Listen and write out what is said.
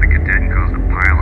the cadet and caused a pile